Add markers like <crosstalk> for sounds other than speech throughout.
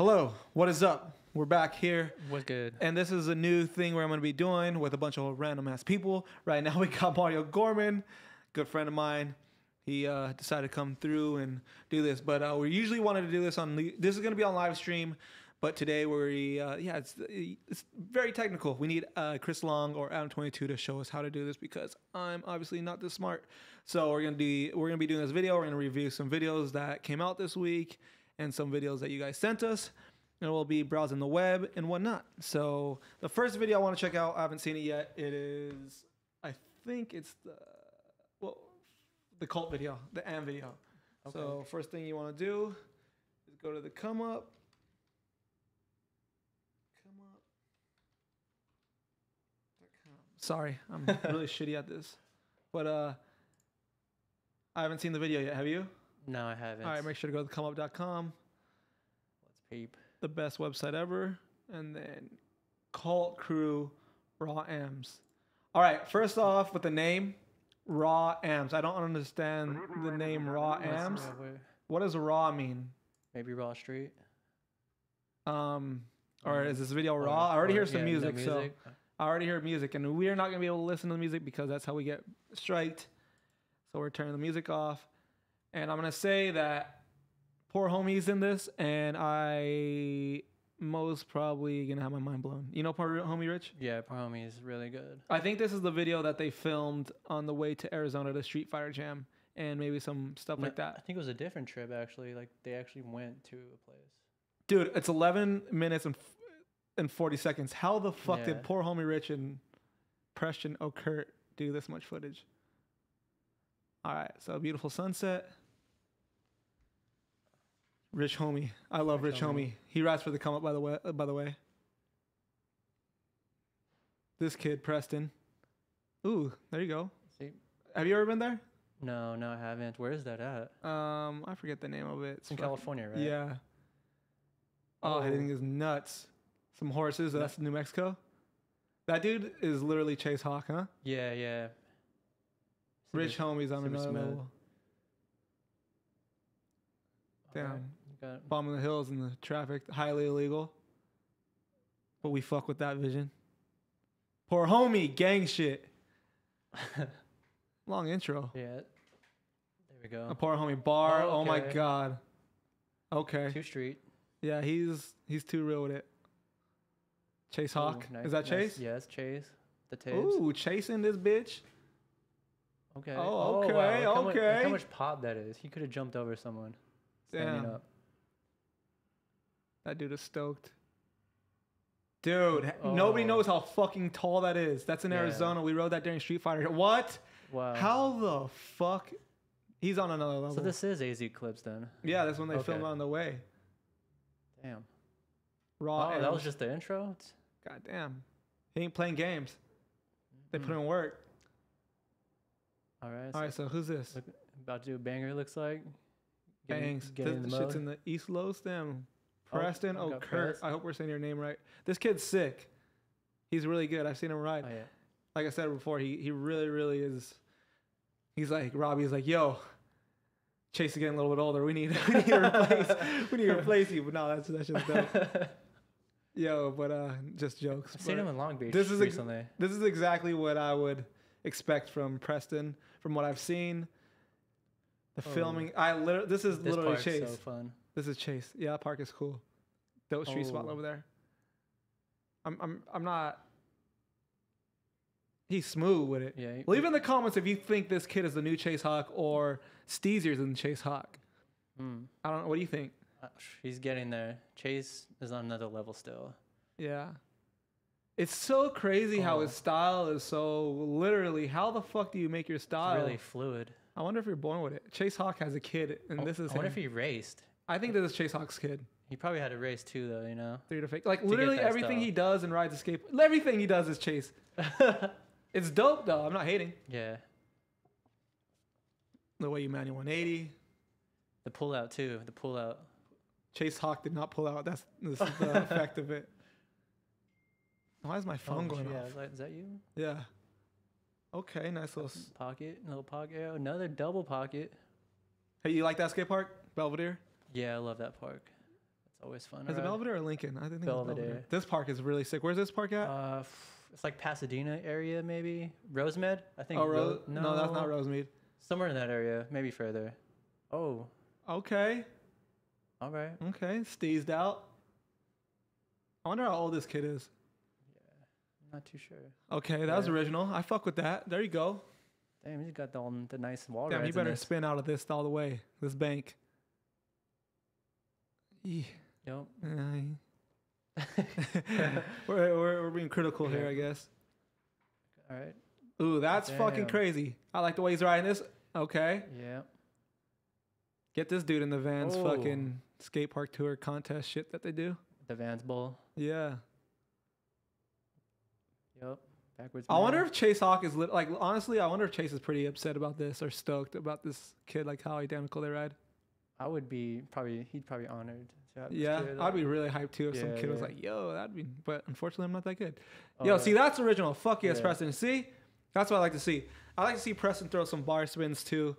Hello, what is up? We're back here. What's good? And this is a new thing where I'm going to be doing with a bunch of random ass people. Right now, <laughs> we got Mario Gorman, good friend of mine. He uh, decided to come through and do this, but uh, we usually wanted to do this on. This is going to be on live stream, but today we, uh, yeah, it's it's very technical. We need uh, Chris Long or Adam Twenty Two to show us how to do this because I'm obviously not this smart. So we're gonna do we're gonna be doing this video. We're gonna review some videos that came out this week and some videos that you guys sent us and we'll be browsing the web and whatnot. So the first video I want to check out, I haven't seen it yet. It is, I think it's the, well, the cult video, the Am video. So first thing you want to do is go to the come up. Come up. Sorry, I'm <laughs> really shitty at this, but uh, I haven't seen the video yet. Have you? No, I haven't. All right, make sure to go to comeup.com Let's peep. the best website ever, and then Cult Crew Raw Ams. All right, first off with the name Raw Ams. I don't understand the name Raw What's- Ams. What does raw mean? maybe Raw Street. Um, or Um, is this video or- raw? I already or- hear some yeah, no music, so I already hear music, and we're not gonna be able to listen to the music because that's how we get striked. So we're turning the music off, and I'm gonna say that poor homie's in this, and I most probably gonna have my mind blown. You know, poor homie Rich. Yeah, Poor Homie is really good. I think this is the video that they filmed on the way to Arizona to Street Fighter Jam, and maybe some stuff No, like that. I think it was a different trip actually. Like they actually went to a place. Dude, it's 11 minutes and f- and 40 seconds. How the fuck Yeah. did poor homie Rich and Preston Okert do this much footage? All right, so beautiful sunset. Rich homie, I love Rich, Rich homie. homie. He raps for the come up by the way. By the way, this kid Preston. Ooh, there you go. See? Have you ever been there? No, no, I haven't. Where is that at? Um, I forget the name of it. It's in fucking- California, right? Yeah. Oh, Oh. hitting is nuts. Some horses. That's New Mexico. That dude is literally Chase Hawk, huh? Yeah, yeah. Super- Rich homies on super another smooth. level. alright, Damn. Got- Bombing the hills and the traffic, highly illegal. But we fuck with that vision. Poor homie, gang shit. <laughs> Long intro. yeah. There we go. A poor homie bar. Oh, Oh my god. Okay. Two Street. Yeah, he's he's too real with it. Chase Hawk. Ooh, Is nice- that nice- Chase? Yes, Chase. The tapes. Ooh, chasing this bitch. Okay. Oh, oh wow, okay, look how much- look okay. how much pop that is. He could have jumped over someone. Standing Damn. up. That dude is stoked. Dude, h- nobody Oh. knows how fucking tall that is. That's in Yeah. Arizona. We rode that during Street Fighter. What? Wow. How the fuck? He's on another level. So this is AZ clips then. yeah, that's when they filmed on the way. Damn. Raw. Oh, that was just the intro. God damn. He ain't playing games. They put Mm. in work. All right. All right, so who's this? Look, about to do a banger. Looks like. Getting- Bangs. Getting in This the shit's mode. in the East Los. Damn. Oh, Preston oh, Okert. I hope we're saying your name right. This kid's sick. He's really good. I've seen him ride. Oh yeah. like I said before, he he really really is. He's like Robbie's like, yo, Chase is getting a little bit older. We need <laughs> we need to replace we need to replace you. But no, that's that's just dope. <laughs> Yo, but uh, just jokes. I've seen him in Long Beach this is ex- recently. This is exactly what I would expect from Preston, from what I've seen. The Oh. filming, I literally this is this literally Chase. so fun. This is Chase. Yeah, that park is cool. Dope street spot Oh. over there. I'm I'm I'm not. He's smooth with it. Yeah. he- Leave in the comments if you think this kid is the new Chase Hawk or Steezer's in Chase Hawk. Mm. I don't know. What do you think? Uh, He's getting there. Chase is on another level still. Yeah. It's so crazy how his Oh. style is so literally. How the fuck do you make your It's style? really fluid. I wonder if you're born with it. Chase Hawk has a kid, and this is I wonder him. if he raced. I think this is Chase Hawk's kid. He probably had a race too, though. You know. Three to fake. Like get literally everything style. he does and rides a skate. Everything he does is Chase. <laughs> It's dope though. I'm not hating. Yeah. The way you manual 180. The pull out too. The pull out. Chase Hawk did not pull out. That's this is the <laughs> effect of it. Why is my oh, phone Oh, going yeah, off? is that you? Yeah. Okay, nice little. Pocket, little pocket. Oh, another double pocket. Hey, you like that skate park, Belvedere? Yeah, I love that park. It's always fun. Is it. Belvedere or Lincoln? I think it's Belvedere. Belvedere. This park is really sick. Where's this park at? Uh, it's like Pasadena area, maybe Rosemead. I think. oh, Ro- Ro- no. that's not Rosemead. Somewhere in that area, maybe further. Oh, Okay, all right. okay, steezed out. I wonder how old this kid is. I'm not too sure. Okay, that was Yeah. original. I fuck with that. There you go. Damn, he's got the, the nice wall Damn, you rides in better this. spin out of this all the way. This bank. Yeah. Yup. <laughs> we're, we're, we're being critical here, I guess. All right. Ooh, that's fucking crazy. I like the way he's riding this. Okay. Yeah. Get this dude in the Vans Oh. fucking skate park tour contest shit that they do. The Vans Bowl. Yeah. Yup. Backwards. I wonder if Chase Hawk is lit- like honestly, I wonder if Chase is pretty upset about this or stoked about this kid, like how identical they ride. I would be probably. He'd probably honored. To have Yeah, I'd uh, be really hyped too if some Yeah, kid was like, "Yo, that'd be." But unfortunately, I'm not that good. oh, Yo, yeah. see, that's original. Fuck yes, Yeah. Preston. See, that's what I like to see. I like to see Preston throw some bar spins too,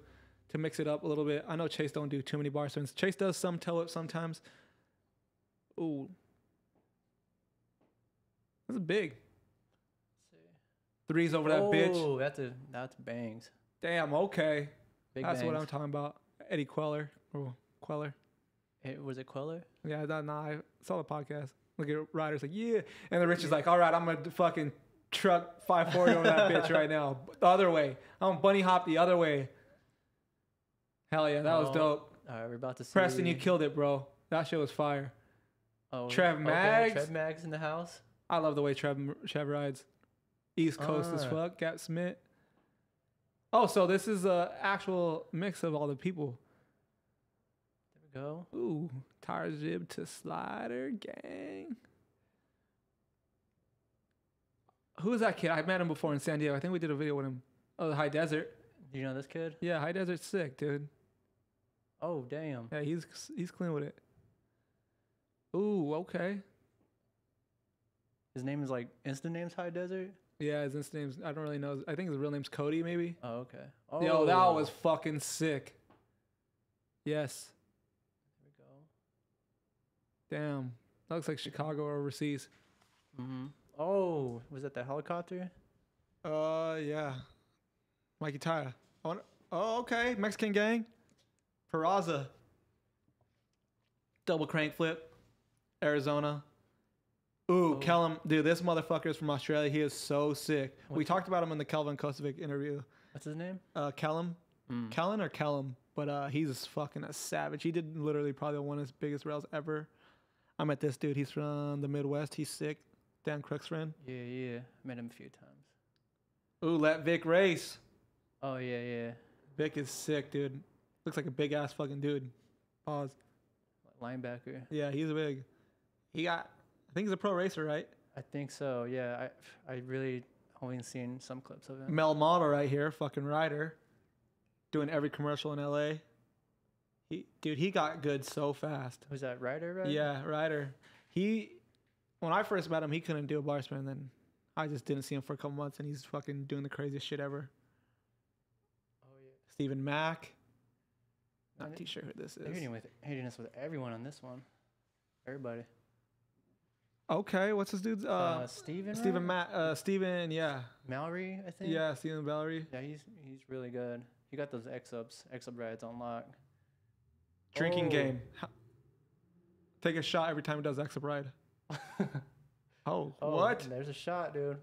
to mix it up a little bit. I know Chase don't do too many bar spins. Chase does some toe whip sometimes. Ooh, that's big. Threes over that bitch. Oh, that's a that's bangs. Damn. Okay, Big that's what I'm talking about. Eddie Queller or Queller. It, was it Queller? Yeah, no, no, I saw the podcast. Look at Ryder's like, yeah. And the Rich is like, all right, I'm going to fucking truck 540 over that bitch right now. <laughs> The other way. I'm gonna bunny hop the other way. Hell yeah, that was Oh, dope. All right, we're about to see. Preston, you killed it, bro. That shit was fire. Oh, Trev okay, Maggs. Trev Mags in the house. I love the way Trev, Trev rides. East Coast as Ah. fuck. Gap Smith. Oh, so this is a actual mix of all the people. Go. Ooh, Tarzib to slider gang. Who is that kid? I met him before in San Diego. I think we did a video with him. Oh, the High Desert. Do you know this kid? Yeah, High Desert's sick, dude. Oh, damn. Yeah, he's he's clean with it. Ooh, okay. His name is like instant name's High Desert. Yeah, his Insta name's I don't really know. I think his real name's Cody, maybe. Oh, okay. Oh, Yo, that oh. was fucking sick. Yes. There Damn. That looks like Chicago or overseas. Mm-hmm. Oh, was that the helicopter? Uh, yeah. Mikey Tyra. I wanna, oh, okay. Mexican gang. Peraza. Double crank flip. Arizona. Ooh, Oh. Kellum. Dude, this motherfucker is from Australia. He is so sick. we talked about him in the Kelvin Kosovic interview. What's his name? Uh, Kellum. Mm. Kellen or Kellum, but uh, he's fucking a savage. He did literally probably one of his biggest rails ever. I met this dude. He's from the Midwest. He's sick. Dan Crook's friend. Yeah, yeah. Met him a few times. Ooh, let Vic race. Oh yeah, yeah. Vic is sick, dude. Looks like a big ass fucking dude. Pause. Linebacker. Yeah, he's big. He got. I think he's a pro racer, right? I think so. Yeah, I I really only seen some clips of him. Mel Model right here, fucking rider, doing every commercial in LA. He, dude, he got good so fast. Was that Ryder? Right? Yeah, rider. He, when I first met him, he couldn't do a bar spin. Then I just didn't see him for a couple months, and he's fucking doing the craziest shit ever. Oh yeah. Stephen Mack. Not too sure who this is. hitting with hitting us with everyone on this one. Everybody. Okay, what's this dude's? Uh, Uh, Steven. Right? Matt. Uh, Stephen. Yeah. Mallory, I think. Yeah, Stephen Valerie. Yeah, he's he's really good. He got those X ups, X up rides on lock. Drinking Oh. game. Take a shot every time he does exit ride. <laughs> Oh, Oh, what? There's a shot, dude.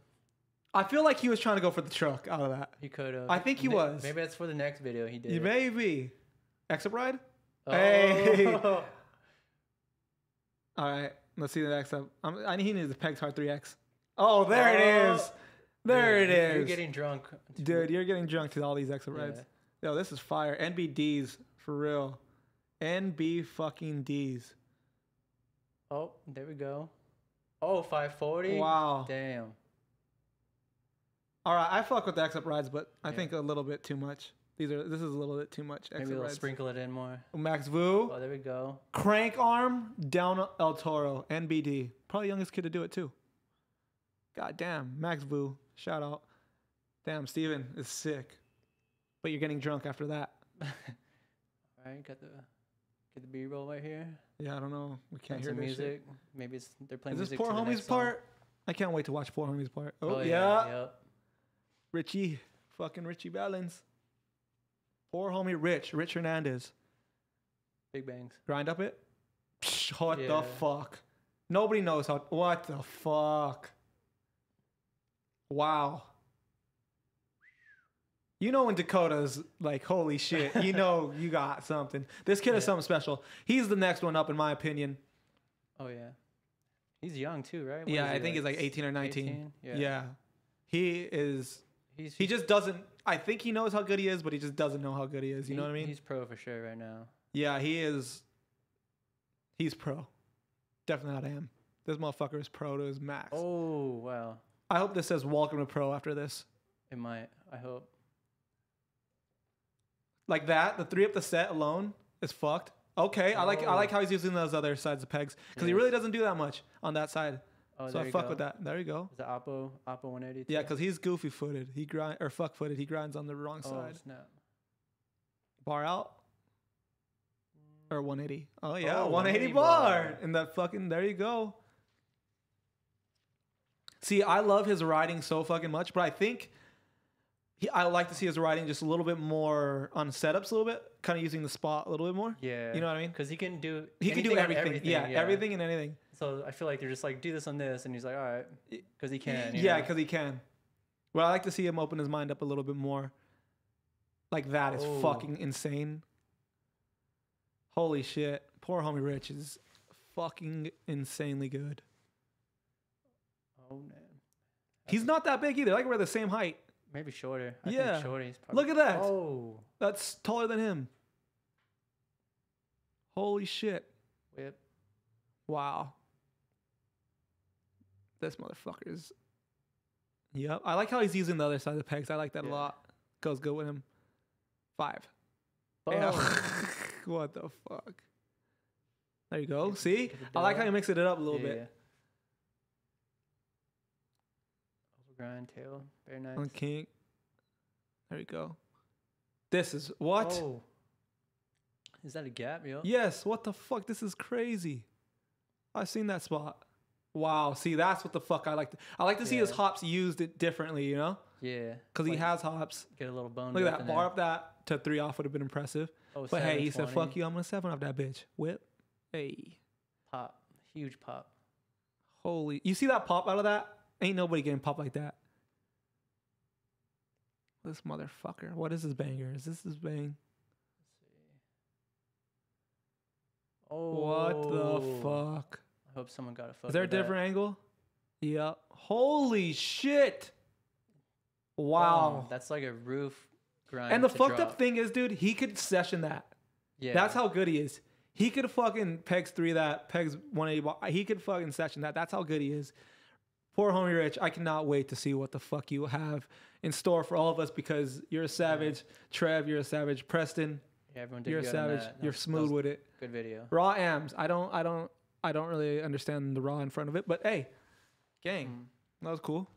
I feel like he was trying to go for the truck out of that. He could have. I think he was. Maybe that's for the next video he did. Maybe. it. may be. Exit ride? Oh. Hey. <laughs> All right, let's see the next up. I'm, I need the Pegs Hard 3X. Oh, there it oh. is. There Dude, it you- You're getting drunk. Dude, you're getting drunk to all these exit rides. Yeah. Yo, this is fire. NBDs for real. NB fucking D's. Oh, there we go. Oh, 540. Wow. Damn. All right, I fuck with the exit rides, but I Yeah. think a little bit too much. These are this is a little bit too much Maybe we'll sprinkle it in more. Max Vu, Oh, there we go. crank arm down El Toro, NBD. Probably youngest kid to do it too. God damn, Max Vu, shout out. Damn, Steven is sick, but you're getting drunk after that. <laughs> All right, got the the B roll right here. Yeah, I don't know. We can't hear some this shit. music. Maybe it's they're playing Is this music. poor homie's part? I can't wait to watch poor homie's part. Oh, Oh, yeah. Yep. Richie, fucking Richie Valens. Poor homie Rich, Rich Hernandez. Big bangs. Grind up it. Psh, what the fuck? Nobody knows how. What the fuck? Wow. You know when Dakota's like, holy shit, you <laughs> know you got something. This kid is something special. He's the next one up, in my opinion. Oh yeah. He's young too, right? What yeah, I he, think he's like 18 or 19. 18? Yeah. Yeah. He is. He's He just doesn't. I think he knows how good he is, but he just doesn't know how good he is. You know what I mean? He's pro for sure right now. Yeah, he is. He's pro. Definitely not him. This motherfucker is pro to his max. Oh wow. I hope this says welcome to pro after this. It might. I hope. Like that, the three up the set alone is fucked. Okay, I like I like how he's using those other sides of pegs because he really doesn't do that much on that side. Oh, so there I you fuck go. with that. There you go. Is the Oppo Oppo 180? Yeah, because he's goofy footed. He grind or fuck footed. He grinds on the wrong oh side. snap. Bar out or 180. Oh yeah, Oh, 180 180 bar. bar. And that fucking there you go. See, I love his riding so fucking much, but I think he, I like to see his riding just a little bit more on setups, a little bit, kind of using the spot a little bit more. Yeah. You know what I mean? Because he can do. He can do on everything. Yeah, everything and anything. So I feel like they're just like do this on this, and he's like, all right, because he can. yeah, because he can. Well, I like to see him open his mind up a little bit more. Like that is Oh. fucking insane. Holy shit. Poor homie Rich is fucking insanely good. Oh man. He's not that big either. Like we're the same height. Maybe shorter. I Yeah. Think shorter. Look at that. Oh. That's taller than him. Holy shit. Whip. Wow. This motherfucker's. Yep. I like how he's using the other side of the pegs. I like that a lot. Goes good with him. Five. Oh. <laughs> What the fuck? There you go. See? I like how dough. you mix it up a little yeah. bit. Overgrind tail. Very nice. On king. There you go. This is what? Oh. Is that a gap, yo? Yes. What the fuck? This is crazy. I've seen that spot. Wow. See, that's what the fuck I like. To, I like to see his hops used it differently, you know? Yeah. Because he has hops. Get a little bone. Look at that. Bar up that to three off would have been impressive. Oh, But hey, he said, fuck you. I'm to seven off that bitch. Whip. Hey. Pop. Huge pop. Holy. You see that pop out of that? Ain't nobody getting pop like that. This motherfucker. What is this banger? Is this his bang? Oh. What the fuck? I hope someone got a photo. Is there a of that. different angle? Yep. Holy shit. Wow. Boom. That's like a roof grind. and the fucked drop. up thing is, dude, he could session that. Yeah. That's how good he is. He could fucking pegs three that, pegs 180 ball. He could fucking session that. That's how good he is. Poor homie Rich, I cannot wait to see what the fuck you have in store for all of us because you're a savage. Trev, you're a savage. Preston, Yeah, everyone did you're a savage. You're smooth with it. Good video. Raw AMs. I don't I don't I don't really understand the raw in front of it, but hey, gang. Mm. That was cool.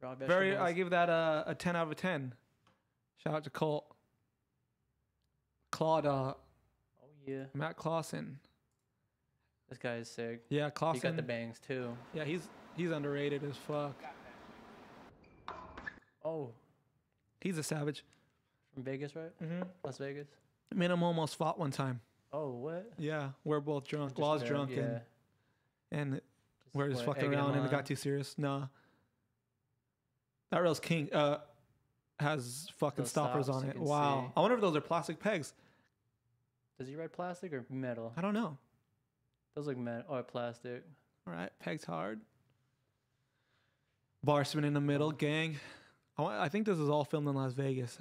Raw Very. I give that a, a 10 out of a 10. Shout out to Colt. Claude uh, Oh yeah, Matt Closson. this guy is sick. Yeah, He got the bangs too. Yeah, he's he's underrated as fuck. Oh, He's a savage. from Vegas, right? Mm-hmm. Las Vegas. Me and him almost fought one time. Oh, what? Yeah, we're both drunk. Just Law's there, drunk yeah. and and Just we're just fucking around and it got too serious. Nah. That rail's king uh has fucking Those stoppers on it. Wow. see. I wonder if those are plastic pegs. Does he ride plastic or metal? I don't know. Those look metal or plastic. All right, pegs hard. Barspin in the middle, gang. I, I think this is all filmed in Las Vegas.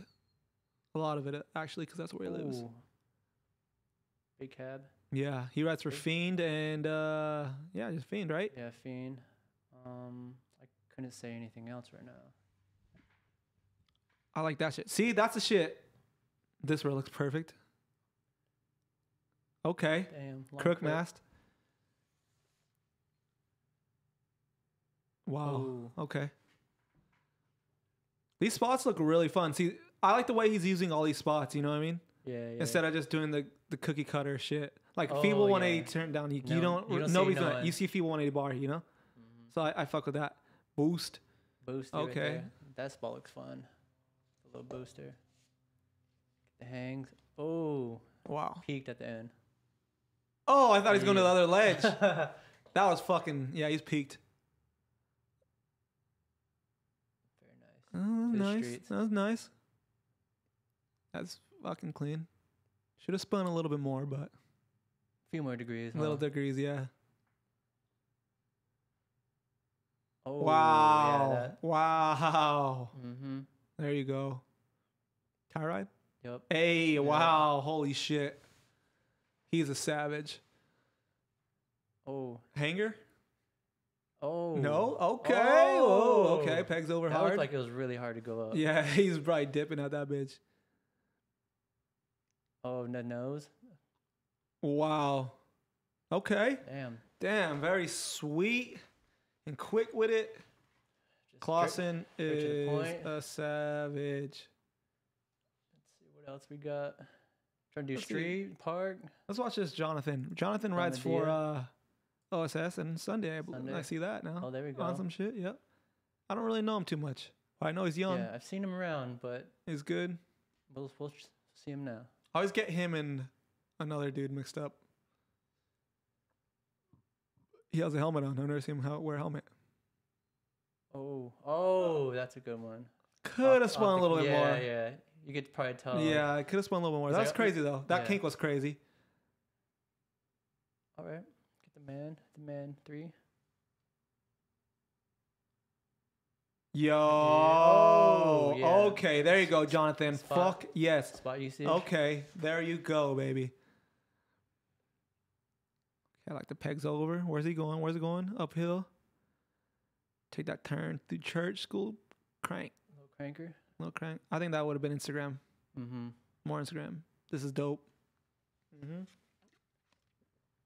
A lot of it, actually, because that's where he lives. Ooh. Big cab. Yeah, he rides for Fiend and uh yeah, just Fiend, right? Yeah, fiend. Um, I couldn't say anything else right now. I like that shit. See, that's the shit. This rail looks perfect. Okay, Damn. long crook mast. Wow. Ooh. Okay. These spots look really fun. See, I like the way he's using all these spots. You know what I mean? Yeah, yeah. instead of just doing the, the cookie cutter shit. Like Oh, feeble 180 yeah. turned down. You, No, you don't. you don't see nobody's no one. You see feeble 180 bar. You know. Mhm. So I, I fuck with that. Boost. Right Okay. there. that spot looks fun. A little booster. The hangs. Oh, Wow. peaked at the end. Oh, I thought he was going to the other ledge. <laughs> that was fucking. Yeah, he's peaked. Very nice. Oh, nice. streets. That was nice. That's fucking clean. Should have spun a little bit more, but a few more degrees. A little degrees, yeah. Oh, wow. wow. mm-hmm. There you go. Tie ride? Yep. Hey, wow. Holy shit. He's a savage. Oh. Hanger? Oh. No? Okay. Oh, okay. Pegs over That hard. looked like it was really hard to go up. yeah, <laughs> he's probably dipping at that bitch. Oh, the nose. Wow. Okay. Damn. Damn, very sweet and quick with it. Just Closson straight is a savage. Let's see what else we got. Trying to do Let's see. street, park. Let's watch this, Jonathan. Jonathan rides for uh, Oh, OSS and Sunday. I, believe. Sunday. I see that now. Oh, there we go. On some shit, yep. I don't really know him too much. I know he's young. Yeah, I've seen him around, but He's good. we'll, we'll see him now. I always get him and another dude mixed up. He has a helmet on. I've never seen him wear a helmet. Oh, oh, that's a good one. Could have spun a little bit yeah, more. Yeah, yeah. You could probably tell. Yeah, I could have spun a little bit more. That's that- crazy though. That yeah. kink was crazy. All right. Get the man. The man three. Yo. Oh, yeah. Okay, there you go, Jonathan. Spot. Fuck yes. Spot usage. Okay, there you go, baby. I like the pegs over. Where's he going? Where's he going? Uphill. Take that turn through church school. Crank. Little cranker. Little crank. I think that would have been Instagram. Mm-hmm. More Instagram. This is dope. Mm-hmm.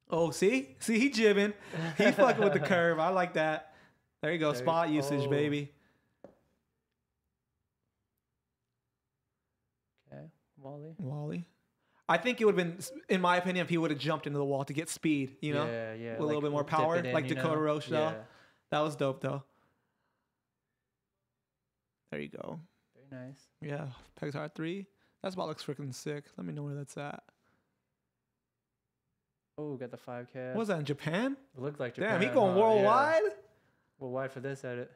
Oh, see? See, he jibbing. He fucking with the <laughs> curve. I like that. There you go. There you- Spot usage, oh. baby. Okay. Wally. Wally. I think it would have been, in my opinion, if he would have jumped into the wall to get speed, you know? Yeah, yeah. With a little bit more power, in, like Dakota know? Roche style. Yeah. That was dope, though. There you go. Very nice. Yeah, Pegs Hard 3. That spot looks freaking sick. Let me know where that's at. Oh, got the five. What was that in Japan? It looked like Japan. Damn, he going huh? Yeah. worldwide? For this edit.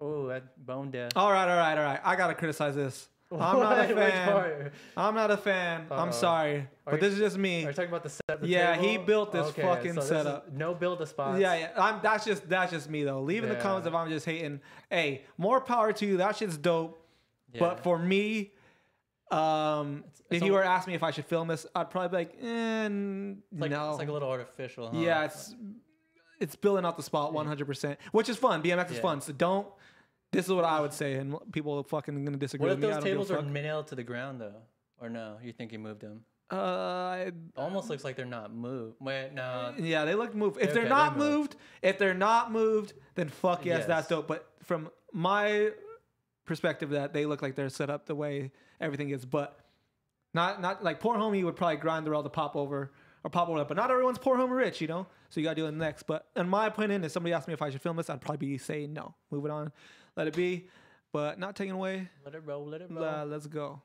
Oh, that bone death. All right, all right, all right. I gotta criticize this. I'm not a <laughs> fan. I'm not a fan. I'm sorry, Are but you- this is just me. Are you talking about the set? The Yeah, he built this Okay, fucking so this setup. no build a spot. Yeah, yeah. I'm, that's just that's just me though. Leave in the comments if I'm just hating. Hey, more power to you. That shit's dope. But for me, um, It's- if you were asking me if I should film this, I'd probably be like, eh, n- it's like, no. it's like a little artificial. Huh? yeah, it's it's building out the spot 100, percent which is fun. BMX is Yeah. fun. So don't. This is what I would say, and people are fucking gonna disagree What if with me. I those tables are nailed to the ground though, or no? You think he moved them? Uh, I- Almost looks like they're not moved. Wait, no. yeah, they look moved. If Okay, they're they're not moved. moved, if they're not moved, then fuck yes, that's dope. But from my perspective, that they look like they're set up the way everything is. But not not like poor homie would probably grind the rail to pop over or pop over. But not everyone's poor homie rich, you know. So you gotta do it next. But in my opinion, if somebody asked me if I should film this, I'd probably be saying no, move it on, let it be. But not taking away. Let it roll. Let it roll. Uh, let's go.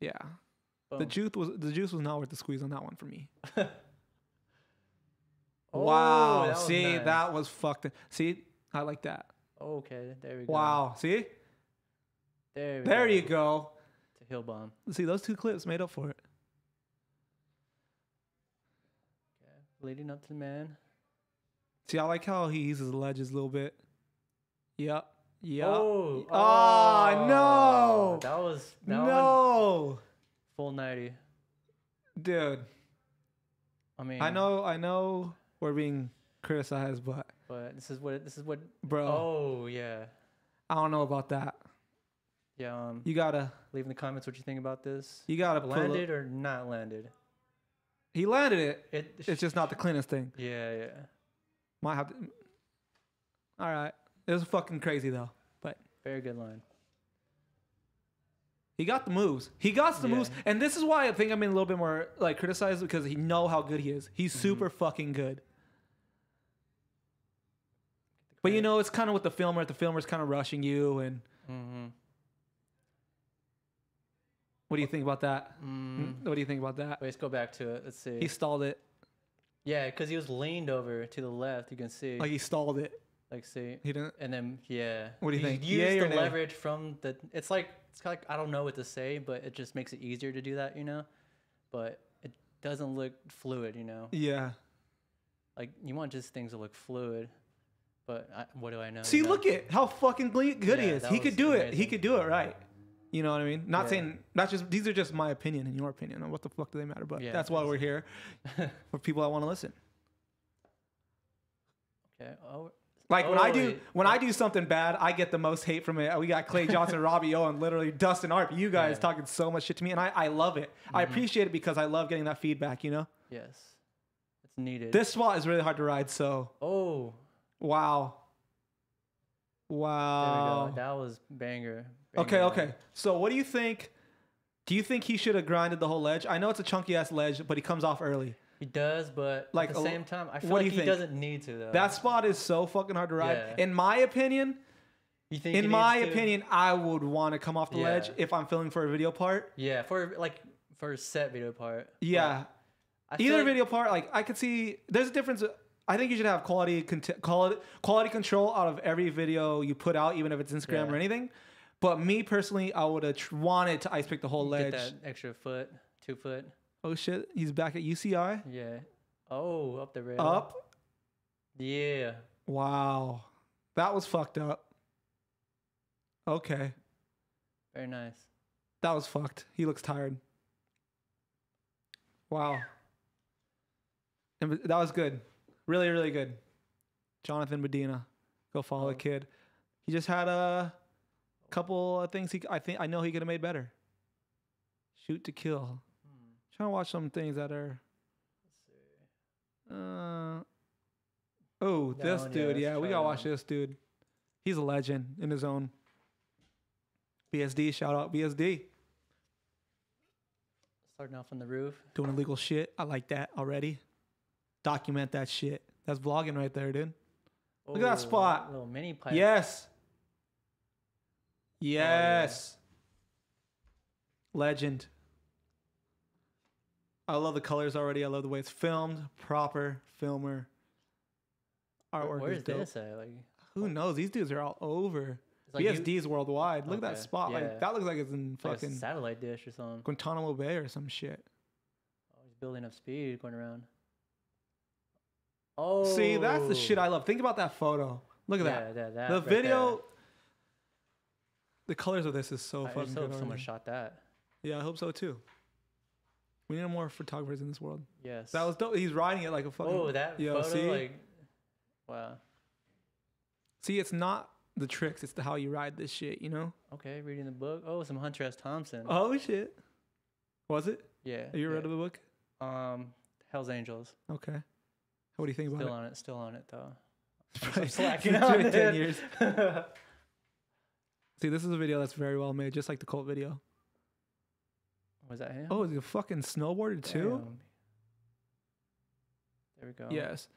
Yeah, the juice was the juice was not worth the squeeze on that one for me. <laughs> Oh, wow. that See, nice. that was fucked. See, I like that. Okay, there we go. Wow. See, There. We there go. you go. To hill bomb. See, those two clips made up for it. Okay. Leading up to the man. See, I like how he uses the ledges a little bit. Yep. Yep. Oh, oh, Oh, no. That was that no, full ninety. dude. I mean, I know, I know, we're being criticized, but but this is what this is what. bro, Oh yeah, I don't know about that. yeah. Um, You gotta, leave in the comments what you think about this. you gotta landed or not landed? He landed it. It. It's just not the cleanest thing. Yeah, yeah. Might have to. All right, it was fucking crazy though. But very good line. He got the moves. He got the Yeah. moves, and this is why I think I'm being a little bit more like criticized because he know how good he is. He's Mm-hmm. super fucking good. But you know, it's kind of with the filmer. The filmer's kind of rushing you, and Mm-hmm. what do you think about that? Mm. What do you think about that? Wait, let's go back to it. Let's see. He stalled it. yeah, because he was leaned over to the left. You can see. Like he stalled it. Like, see. He didn't. And then yeah. What do you He think? Use Yay or the nay? leverage from the. It's like it's kind of like I don't know what to say, but it just makes it easier to do that, you know. But it doesn't look fluid, you know. Yeah. Like you want just things to look fluid, but I, what do I know? See, look at how fucking good he Yeah, is. that He could was do it. He amazing. could do it right. You know what I mean? Not Yeah. saying not just these are just my opinion and your opinion. And what the fuck do they matter? But Yeah, that's why we're here <laughs> for people that want to listen. Okay. Oh, Like when I do wait. when I do something bad, I get the most hate from it. We got Clay <laughs> Johnson, Robbie O, and literally Dustin Arp. You guys Yeah. Mm-hmm. talking so much shit to me, and I, I love it. I appreciate it because I love getting that feedback. You know, yes. It's needed. this spot is really hard to ride. So oh, wow, there wow. we go. That was banger. Okay, banger okay. line. So what do you think? Do you think he should have grinded the whole ledge? I know it's a chunky ass ledge, but he comes off early. He does, but Like, at the same time, I feel what do like you he think? doesn't need to though. That spot is so fucking hard to ride. Yeah. In my opinion, you think? in my opinion, I would want to come off the Yeah. ledge if I'm filming for a video part. Yeah, for like for a set video part. Yeah. Either like- video part, like I could see there's a difference. I think you should have quality conti- quality quality control out of every video you put out, even if it's Instagram Yeah. or anything. But me personally, I would have tr- wanted to ice pick the whole Get ledge. that extra foot, two foot. Oh shit, he's back at UCI. Yeah. Oh, up the rail. Up. Yeah. Wow, that was fucked up. Okay, Very nice. that was fucked. He looks tired. Wow. And that was good. Really, really good. Jonathan Medina. Go follow the Oh. kid. He just had a couple of things he I think I know he could have made better. Shoot to kill. Trying to watch some things that are uh Oh, That this one, yeah, dude. let's Yeah, we try gotta that watch one. this dude. He's a legend in his own. BSD, shout out BSD. Starting off on the roof. Doing illegal shit. I like that already. Document that shit. That's vlogging right there, dude. Look at that Oh, spot. Little mini pipe. Yes. Oh, Yes. Legend. I love the colors already. I love the way it's filmed. Proper filmer. Where- Artwork Where's is dope. this at? Like, Who knows? These dudes are all over. like you- BSD's worldwide. Look at that spot. yeah. Like that looks like it's in it's like fucking satellite dish or something. Guantanamo Bay or some shit. Oh, he's building up speed going around. Oh. See, that's the shit I love. Think about that photo. Look at yeah, that. that. that the right video. there. The colors of this is so I fucking just good. hope someone already. shot that. Yeah, I hope so too. We need more photographers in this world. Yes. That was dope. He's riding it like a fucking. Oh, that Yo, photo, see? like, wow. See, it's not the tricks; it's the how you ride this shit. You know? Okay, reading the book. Oh, some Hunter S. Thompson. Oh shit! Was it? yeah. Have you yeah. read the book? Um, Hell's Angels. Okay. What do you think about Still it? on it. Still on it though. <laughs> Probably slacking <laughs> it's on been ten years. <laughs> See, this is a video that's very well made, just like the cult video. Was that him? Oh, is he fucking snowboarder too? Damn. There we go. Yes.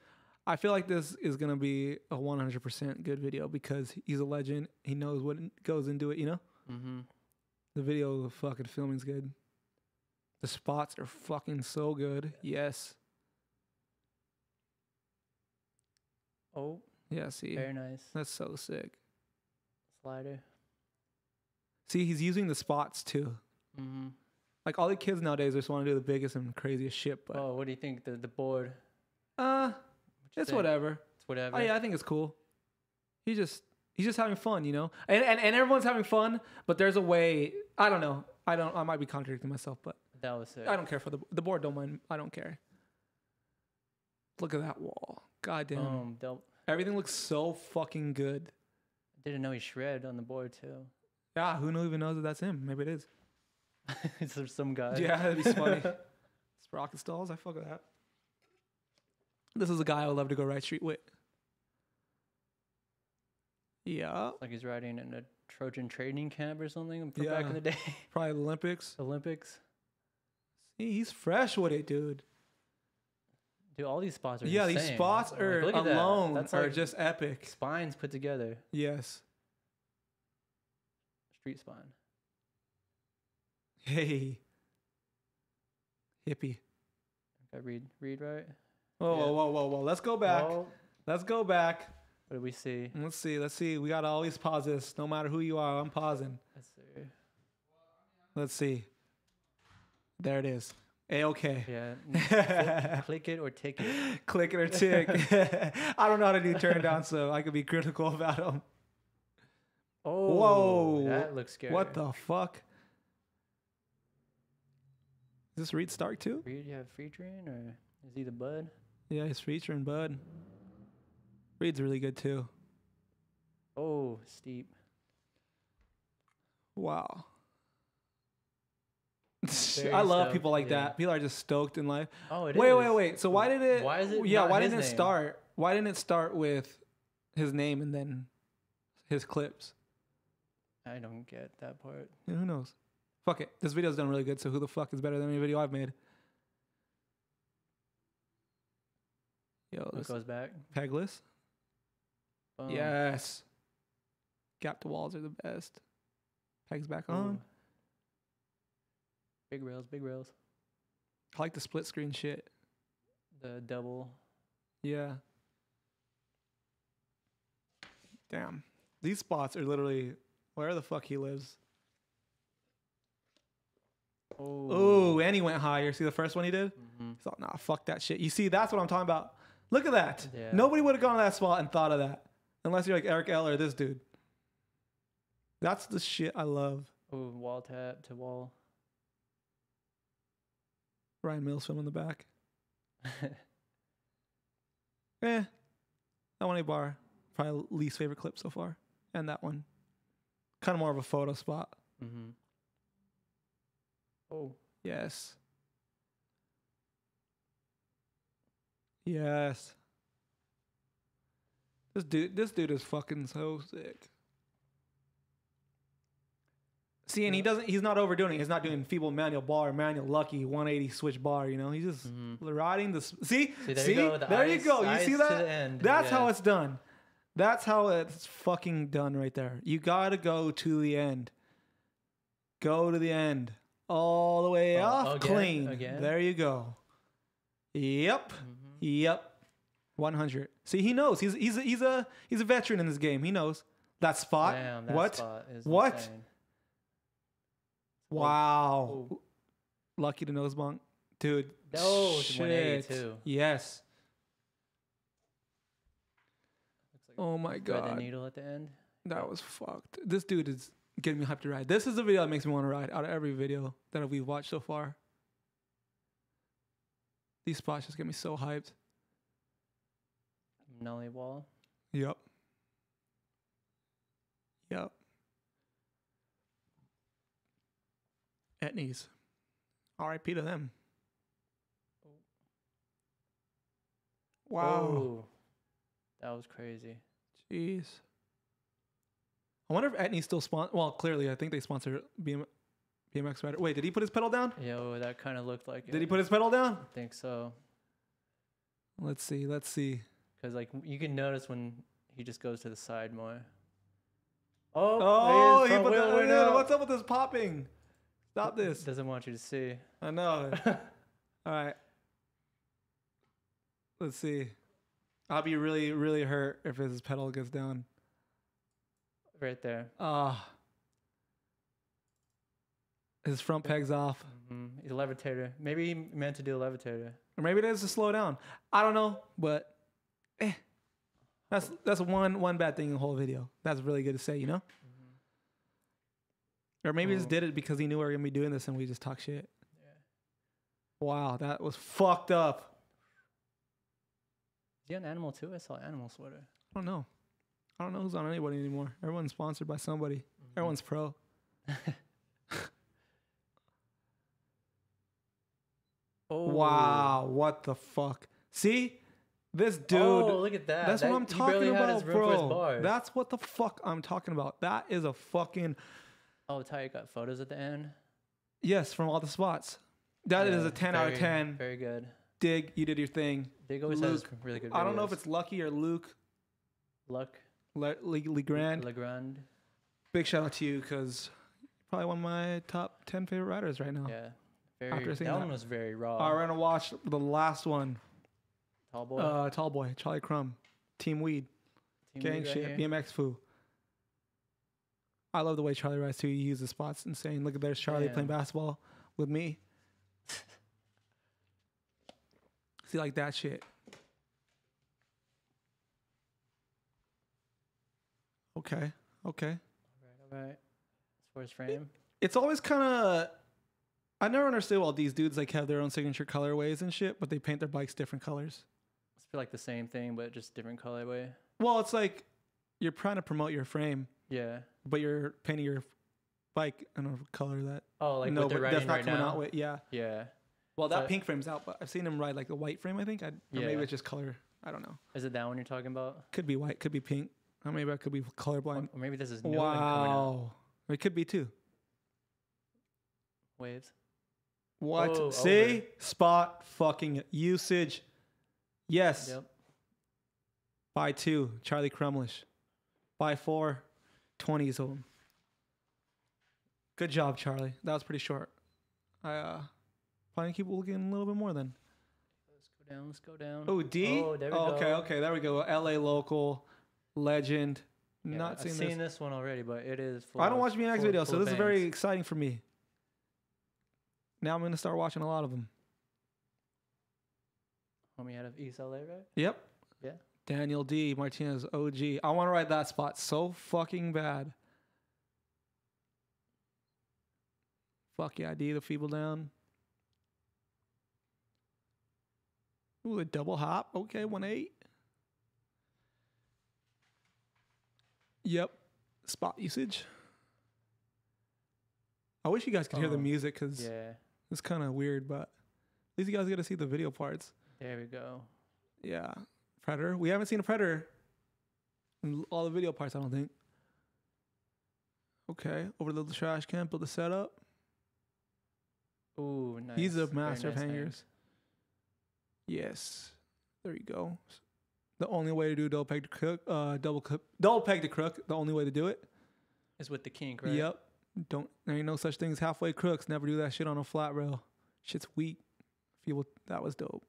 I feel like this is gonna be a 100% good video because he's a legend. He knows what goes into it. You know, Mm-hmm. the video, the fucking filming's good. The spots are fucking so good. Yes. Oh, Yeah. See, very nice. that's so sick. Slider. See, he's using the spots too. Mm-hmm. Like all the kids nowadays just want to do the biggest and craziest shit, but Oh, what do you think? The the board. uh, it's think? whatever. It's whatever. Oh yeah, I think it's cool. He just he's just having fun, you know. And, and and everyone's having fun, but there's a way. I don't know. I don't. I might be contradicting myself, but That was sick. I don't care for the the board. Don't mind. I don't care. Look at that wall. God damn. Um, dope. Everything looks so fucking good. Didn't know he shred on the board too. Yeah. Who kno- even knows that that's him? Maybe it is. <laughs> it's some guy. Yeah, that'd be funny. <laughs> Sprocket stalls. I fuck with that. This is a guy I would love to go right street with. Yeah, Like he's riding in a Trojan training camp or something from back in the day. <laughs> probably Olympics. Olympics. See, he's fresh with it, dude. Dude, all these spots are Yeah, these insane. spots are that. alone That's are like just epic. spines put together. Yes. Street spine. Hey. Hippie. Got read read right. Whoa, Yeah. whoa, whoa, whoa, whoa. Let's go back. Oh, Let's go back. what do we see? Let's see. Let's see. We gotta always pause this. No matter who you are, I'm pausing. Let's see. Let's see. There it is. A okay. Yeah. flip- <laughs> click it or tick it. Click it or tick. <laughs> I don't know how to do turn down, so I could be critical about them. Oh, Whoa. that looks scary. What the fuck? Is this Reed Stark too? Reed, you have featuring or is he the bud? Yeah, he's featuring Bud. Reed's really good too. Oh, steep. Wow. Very I love people like yeah. that. People are just stoked in life. Oh, it wait, wait, is. wait. So why did it? Why is it Yeah, why didn't it name? start? Why didn't it start with his name and then his clips? I don't get that part. Yeah, who knows? Fuck it. This video's done really good. So who the fuck is better than any video I've made? Yo, It this goes back. pegless. Boom. Yes. Gap to walls are the best. Pegs back on. Ooh. Big rails, big rails. I like the split screen shit. The double. Yeah. Damn. These spots are literally where the fuck he lives. Oh. Ooh, and he went higher. See the first one he did? hmm He's like, nah, fuck that shit. You see, that's what I'm talking about. Look at that. Yeah. Nobody would have gone to that spot and thought of that. Unless you're like Eric L or this dude. That's the shit I love. Ooh, wall tap to wall. Ryan Mills film in the back. <laughs> Eh. That one a bar. Probably least favorite clip so far. And that one. Kind of more of a photo spot. mm-hmm. Oh. Yes. Yes. This dude this dude is fucking so sick. See, and he doesn't he's not overdoing it. He's not doing feeble manual bar, manual lucky, 180 switch bar, you know. He's just Mhm. riding the s- See? See, there you go. The there you eyes- go. You eyes see to that? the end. That's how it's done. That's how it's fucking done right there. You got to go to the end. Go to the end. All the way Oh, off again? clean. Again? There you go. Yep. Mhm. Yep. 100. See, he knows. He's he's a, he's a he's a veteran in this game. He knows that spot. Damn, that what? spot is What? insane. Wow. Oh. Lucky to nose bunk. Dude. No, shit. 182. Yes. Looks like Oh my thread the god. needle at the end. That was fucked. This dude is getting me hyped to ride. This is the video that makes me want to ride out of every video that we've watched so far. These spots just get me so hyped. Nolly wall. Yep. Yep. Etnies. RIP to them. Wow. Oh, that was crazy. Jeez. I wonder if Etnies still sponsor. Well, clearly, I think they sponsor BM- BMX rider. Wait, did he put his pedal down? Yo, that kind of looked like Did it. he put his pedal down? I think so. Let's see. Let's see. Because like you can notice when he just goes to the side more. Oh, Oh, he put wheel the, window. What's up with this popping? Stop this. Doesn't want you to see. I know. <laughs> All right. Let's see. I'll be really, really hurt if his pedal gets down. right there. Ah. his front peg's off. hmm He's a levitator. Maybe he meant to do a levitator. Or maybe it is to slow down. I don't know, but eh. That's that's one one bad thing in the whole video. That's really good to say, you know? Or maybe he just did it because he knew we were gonna be doing this and we just talk shit. Yeah. Wow, that was fucked up. Is he an Animal too? I saw Animal sweater. I don't know. I don't know who's on anybody anymore. Everyone's sponsored by somebody. Mhm. Everyone's pro. Oh <laughs> Wow, what the fuck? See? This dude. oh, look at that. That's That- what I'm talking about, room for his bro. That's what the fuck I'm talking about. That is a fucking oh, Ty got photos at the end. yes from all the spots. That is Yeah, a 10 out of very- 10. Very good. Dig, you did your thing. Dig always Luke, has really good. I don't know if it's Lucky or Luke Luck Le- Legally Grand. Legrand. Big shout out to you because probably one of my top 10 favorite riders right now. Yeah. Very. After That seeing one that. was very raw. All right, we're gonna watch the last one. Tall boy. Uh, Tall Boy, Charlie Crumb, Team Weed, Team gang lead right shit, here. BMX foo. I love the way Charlie rides too. He uses the spots saying, Look at there's Charlie playing basketball with me. <laughs> See like that shit. Okay, okay. All right. As far as frame. It's always kind of. I never understood why these dudes like have their own signature colorways and shit, but they paint their bikes different colors. It's feel like the same thing, but just different colorway. Well, it's like you're trying to promote your frame, Yeah. but you're painting your bike in a color that Oh, like no, what they're but that's not right coming now. out with. Yeah. Yeah. Well, that So- pink frame's out, but I've seen him ride like a white frame. I think, I, or maybe it's just color. I don't know. Is it that one you're talking about? Could be white, could be pink. Or maybe I could be colorblind. or maybe this is new one out. Wow, it could be too. Waves. What? Oh, See, over. spot fucking usage. Yes. Yep. Buy two, Charlie Crumlish. Buy four, 20s of them. Good job, Charlie. That was pretty short. I uh probably keep looking a little bit more then. Let's go down. Let's go down. Oh, D? Oh, there we okay, go. okay, okay, there we go. LA local, legend. Yeah, Not I've seen seen this. this one already, but it is. Full I don't of- watch BMX full of- videos, so full of this is very exciting for me. Now I'm gonna start watching a lot of them. Homie out of East LA, right? Yep. Yeah. Daniel D. Martinez, OG. I want to ride that spot so fucking bad. Fuck yeah, D. The feeble down. Ooh, a double hop. Okay, one eight. Yep. Spot usage. I wish you guys could hear the Oh, music because Yeah. it's kind of weird, but at least you guys get to see the video parts. There we go. Yeah. Predator. We haven't seen a Predator in all the video parts, I don't think. Okay. Over the trash can, build the setup. Ooh, nice. He's a master of hangers. hangs. Yes. There you go. The only way to do double peg to crook, uh, double clip, double peg to crook. The only way to do it. Is with the kink, right? Yep. Don't. There ain't no such thing as halfway crooks. Never do that shit on a flat rail. Shit's weak. Feel that was dope.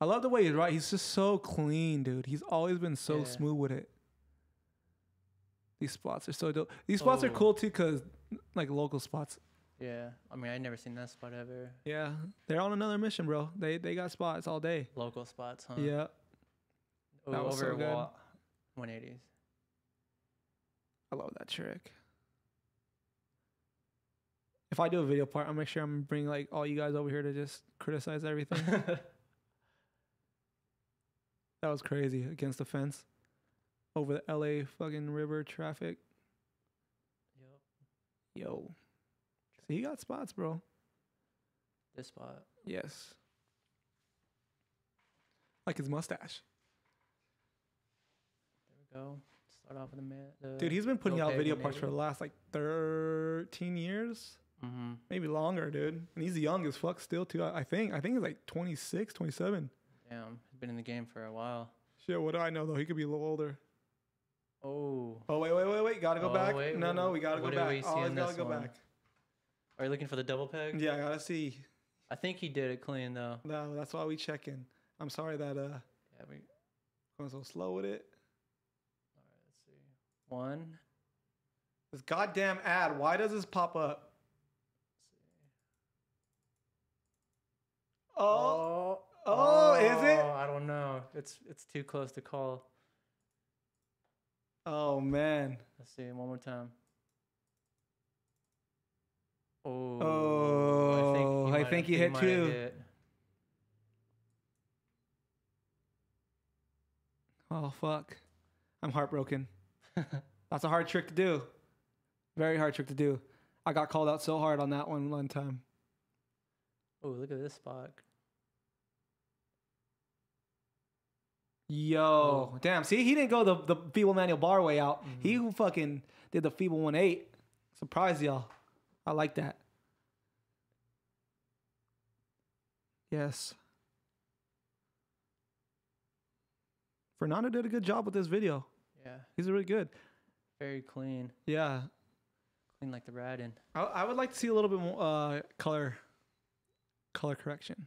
I love the way he's right. He's just so clean, dude. He's always been so Yeah. smooth with it. These spots are so dope. These spots are Oh. cool too, cause like local spots. Yeah. I mean, I never seen that spot ever. Yeah, they're on another mission, bro. They they got spots all day. Local spots, huh? Yeah, Ooh, that was so over good. wall. 180s. I love that trick. If I do a video part, I'll make sure I'm bringing like all you guys over here to just criticize everything. <laughs> that was crazy against the fence over the LA fucking river traffic. yep. Yo, so he got spots, bro. This spot. Yes, like his mustache, There we go. Start off with the man. Dude. He's been putting out video parts for the last like thirteen years. Mm-hmm. maybe longer, dude. And he's young as fuck still too. I I think I think he's like 26, 27. Damn. He's been in the game for a while. Shit, what do I know though? He could be a little older. Oh. Oh wait, wait, wait, wait. Gotta go Oh, back. wait, no, what- no, we gotta go back. Always gotta go one? back. Are you looking for the double peg? Yeah, I gotta see. I think he did it clean though. No, that's why we check in. I'm sorry that uh Yeah, we. I'm so slow with it. All right, let's see. One. This goddamn ad. Why does this pop up? Oh, oh, Oh, is it? Oh, I don't know. It's it's too close to call. oh man. Let's see one more time. Oh. Oh, I think have- he hit two. hit. Oh fuck. I'm heartbroken. <laughs> That's a hard trick to do. Very hard trick to do. I got called out so hard on that one one time. Oh, look at this spot. Yo, damn. See, he didn't go the the feeble manual bar way out. He who fucking did the feeble one eight. Surprise y'all. I like that. Yes. Fernando did a good job with this video. Yeah, He's really good. very clean, Yeah. clean like the Radin. I, I would like to see a little bit more uh, color color correction.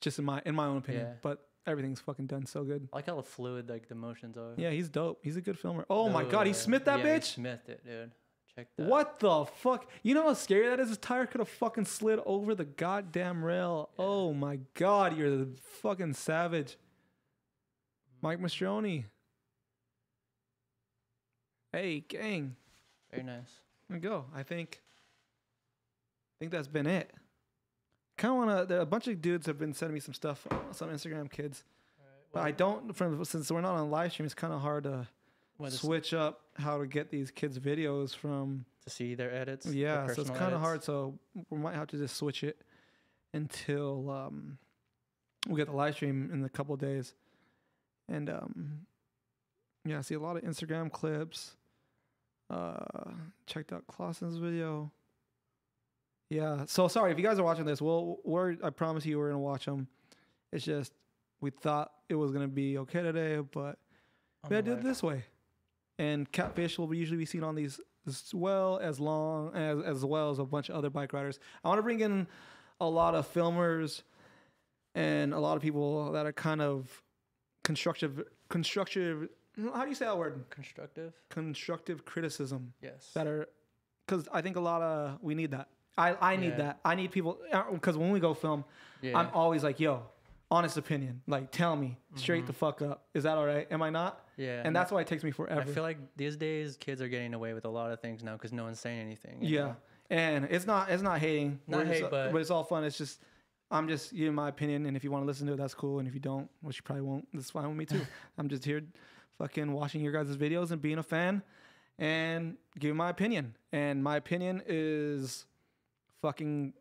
Just in my in my own opinion. Yeah. But everything's fucking done so good. I like how fluid like the motions are. Yeah, he's dope. He's a good filmer. Oh my god, he Uh, smith that yeah, he bitch? Smithed it, dude. Check that. What the fuck? You know how scary that is? His tire could have fucking slid over the goddamn rail. Oh my god, you're the fucking savage. Mike Mastroni. Hey, gang. Very nice. There we go. I think I think that's been it. Kind of want to. There a bunch of dudes have been sending me some stuff, some Instagram kids, but I don't. From since we're not on live stream, it's kind of hard to switch up how to get these kids videos from. to see their edits. their Yeah, so it's kind of hard. So we might have to just switch it until um, we get the live stream in a couple days, and um, yeah, I see a lot of Instagram clips. Uh, checked out Closson's video. Yeah, so sorry if you guys are watching this. Well, we're I promise you we're gonna watch them. It's just we thought it was gonna be okay today, but we had to do it this way. And catfish will be usually be seen on these as well as long as as well as a bunch of other bike riders. I want to bring in a lot of filmers and a lot of people that are kind of constructive constructive how do you say that word? Constructive. Constructive criticism Yes. that are cuz I think a lot of we need that. I I need Yeah. that. I need people cuz when we go film, Yeah. I'm always like, "Yo, honest opinion. Like tell me straight Mhm. the fuck up. Is that all right? Am I not?" yeah. And that's why it takes me forever. I feel like these days kids are getting away with a lot of things now because no one's saying anything. Yeah, know? and it's not it's not hating. Not We're just- hate, but- it's all fun. It's just I'm just you giving my opinion, and if you want to listen to it, that's cool. And if you don't, which you probably won't, that's fine with me too. <laughs> I'm just here, fucking watching your guys' videos and being a fan, and giving my opinion. And my opinion is fucking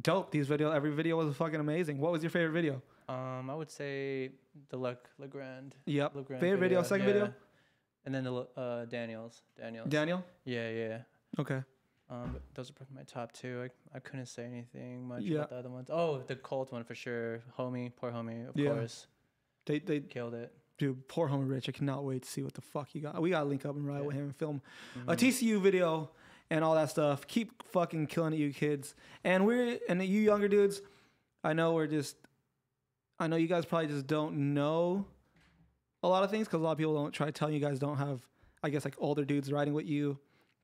dope. These videos, every video was fucking amazing. What was your favorite video? Um, I would say the Luc Legrand. Yep. Legrand Favorite video, second video? And then the uh Daniels. Daniels. Daniel. yeah, yeah. Okay. Um, but those are probably my top two. I, I couldn't say anything much Yeah. about the other ones. Oh, the Cult one for sure. Homie, poor homie, of Yeah. course, They they killed it. dude, poor homie Rich. I cannot wait to see what the fuck he got. We gotta link up and ride Yeah. with him and film a Mhm. TCU video and all that stuff. Keep fucking killing it, you kids. And we're and you younger dudes, I know we're just, I know you guys probably just don't know a lot of things because a lot of people don't try telling you guys don't have, I guess like older dudes riding with you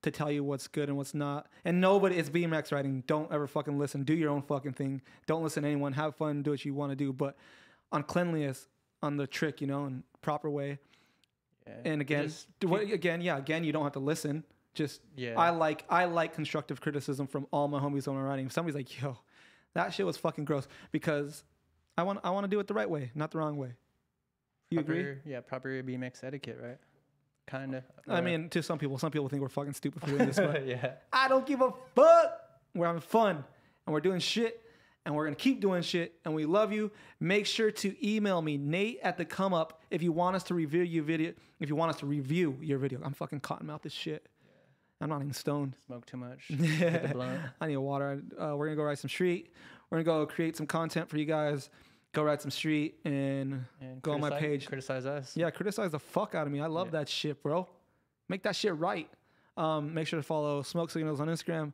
to tell you what's good and what's not. And nobody, it's BMX riding. Don't ever fucking listen. Do your own fucking thing. Don't listen to anyone. Have fun. Do what you want to do. But on cleanliness, on the trick, you know, and proper way. Yeah. And again, Just do what, again, yeah, again, you don't have to listen. Just yeah. I like I like constructive criticism from all my homies when I'm writing. If somebody's like, "Yo, that shit was fucking gross," because I want I want to do it the right way, not the wrong way. You agree? Yeah, proper BMX etiquette, right? Kind of. I mean, to some people, some people think we're fucking stupid for doing this, <laughs> but yeah. I don't give a fuck. We're having fun and we're doing shit and we're gonna keep doing shit and we love you. Make sure to email me, Nate at the come up, if you want us to review your video. If you want us to review your video, I'm fucking cotton mouth this shit. I'm not even stoned. Smoke too much. <laughs> Hit the blunt. I need water. Uh, we're gonna go ride some street. We're gonna go create some content for you guys. Go ride some street and And Go on my page. Criticize us. yeah, criticize the fuck out of me. I love Yeah. that shit, bro. Make that shit right. Um, make sure to follow Smoke Signals on Instagram.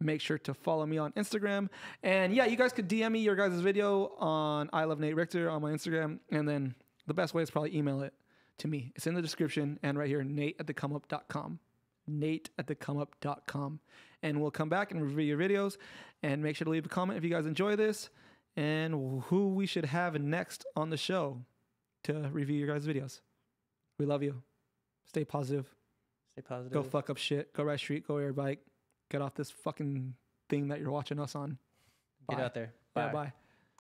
Make sure to follow me on Instagram. And yeah, you guys could DM me your guys' video on I love Nate Richter on my Instagram. And then the best way is probably email it to me. It's in the description and right here, Nate at thecomeup.com. Nate at thecomeup.com. And we'll come back and review your videos. And make sure to leave a comment if you guys enjoy this and who we should have next on the show to review your guys' videos. We love you. Stay positive. Stay positive. Go fuck up shit. Go ride street. Go air bike. Get off this fucking thing that you're watching us on. Get out there. Yeah, Bye. bye.